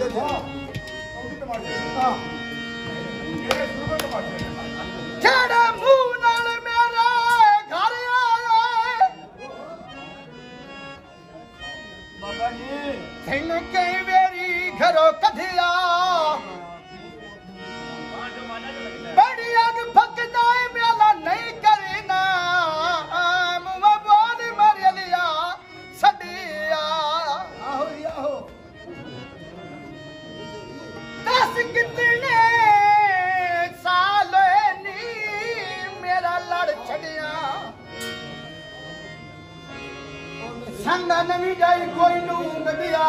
ਦੇ ਦੇ ਉਹਦੀ ਟਮਾਟਰ ਹਾਂ ਇਹ ਸੁਰਗ ਟਮਾਟਰ ਛੜਾ ਮੂੰਹ ਨਾਲ ਮੇਰੇ ਘਰ ਆਏ ਬਾਬਾ ਜੀ। ਸਿੰਘ ਕਈ ਵੇਰੀ ਘਰੋਂ ਕਧਿਆ ਸੰਗਾ ਨਵੀਂ ਜਾਈ ਕੋਈ ਨੂੰ ਗਦਿਆ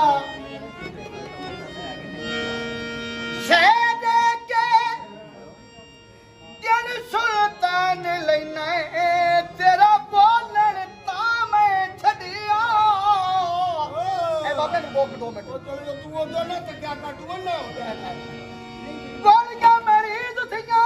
ਸ਼ੇ ਦੇ ਕੇ ਜਨ ਸੁਲਤਾਨ ਲੈਣਾ ਤੇਰਾ ਬੋਲਣ ਤਾਂ ਮੈਂ ਛੱਡਿਆ। ਐ ਬਾਬੇ ਨੂੰ ਬੋਕ ਦੋ ਮਿੰਟ। ਤੂੰ ਉਹ ਨਾ ਤੱਕਿਆ ਕੱਟੂ ਨਾ ਬੋਲ ਗਿਆ ਮੇਰੀ ਦੁਥੀਆਂ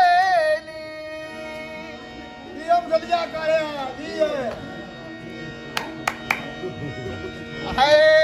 ਕਬਜ਼ਾ ਕਰਿਆ ਜੀ ਹੈ ਹਾਏ।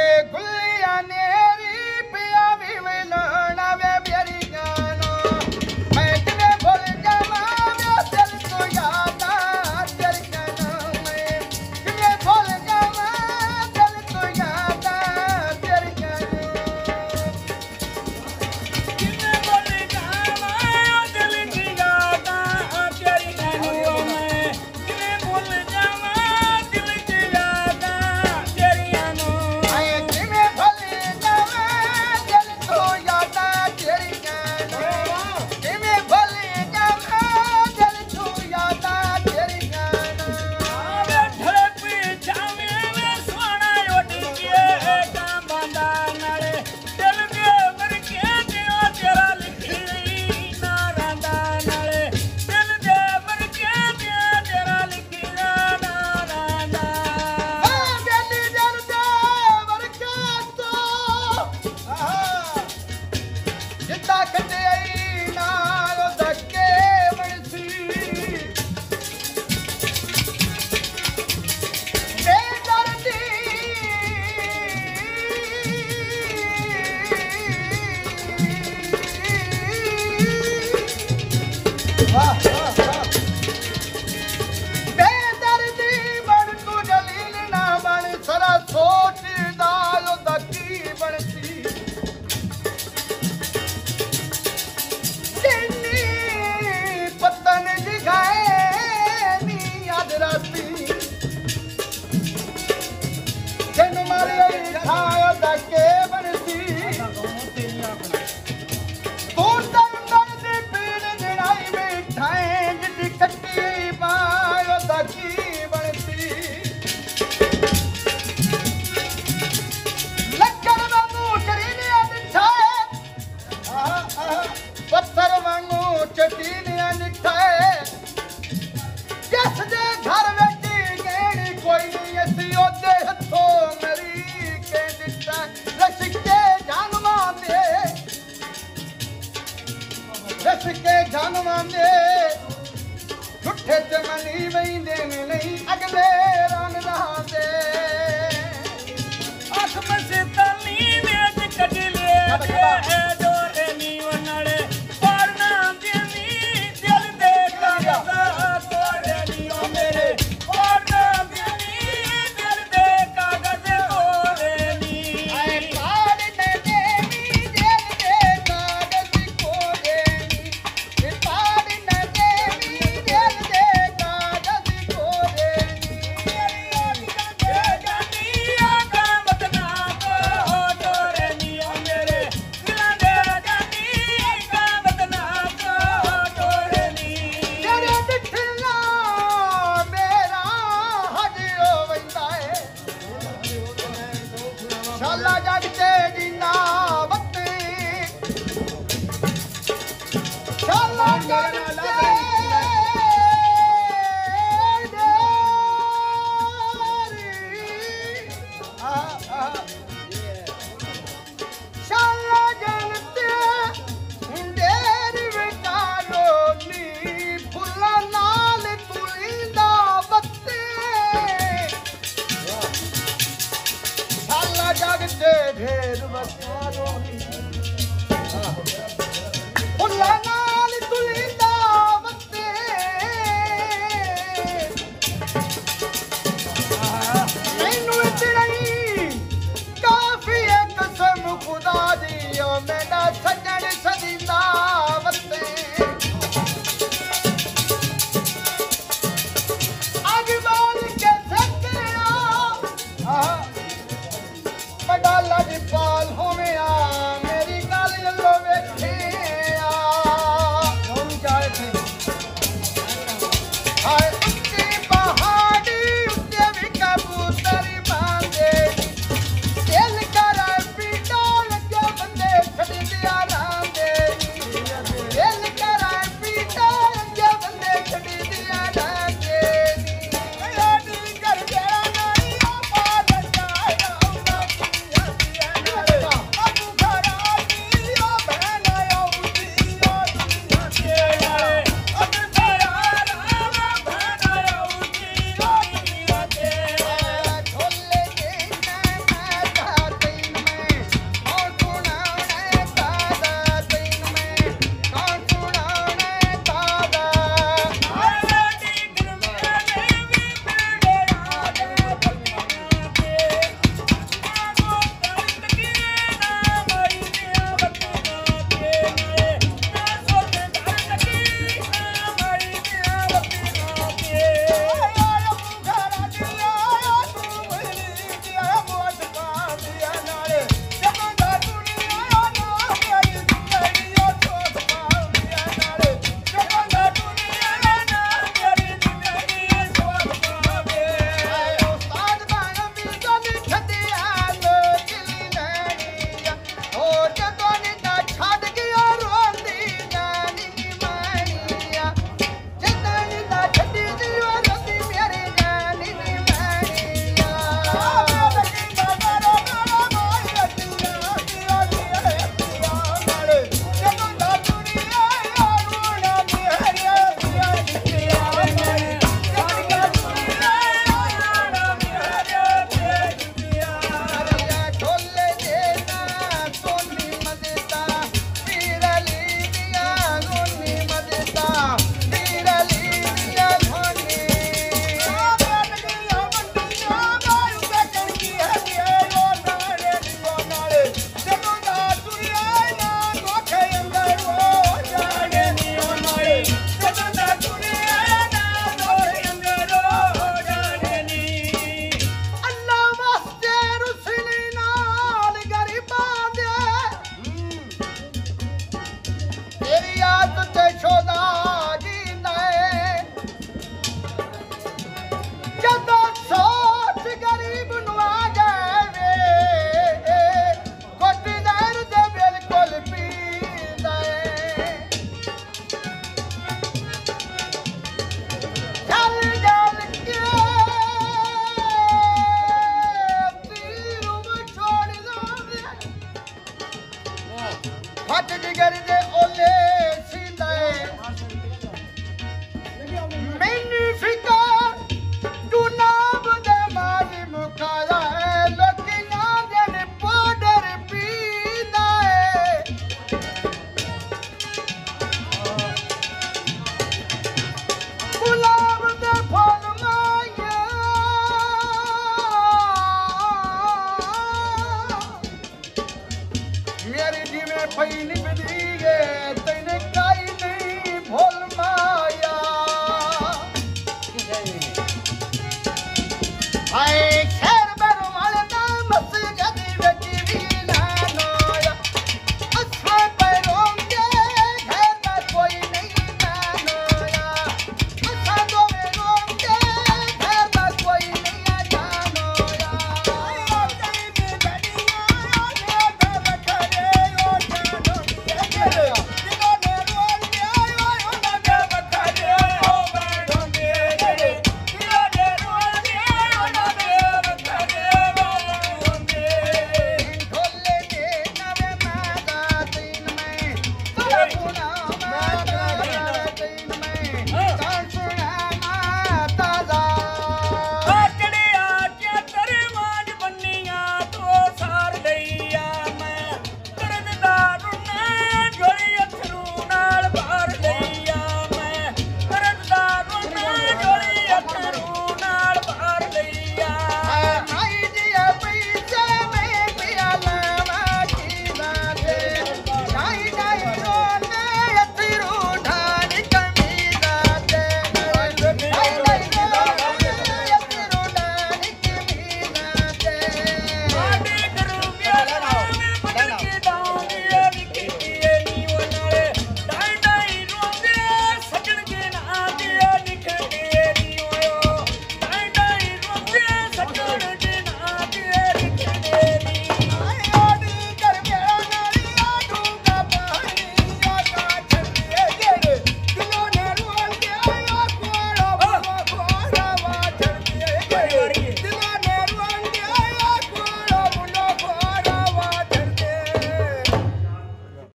ਲਵਾਂਦੇ ਝੁੱਠੇ ਚ ਮਨੀ ਵੈਂਦੇ ਨੇ ਨਹੀਂ ਅਗਲੇ ਰੰਗ ਰਹਾਂਦੇ ਅੱਖ ਮਸੇ ਵਿੱਚ ਕੱਢ ਲਿਆ ah, ah. ah. Ah.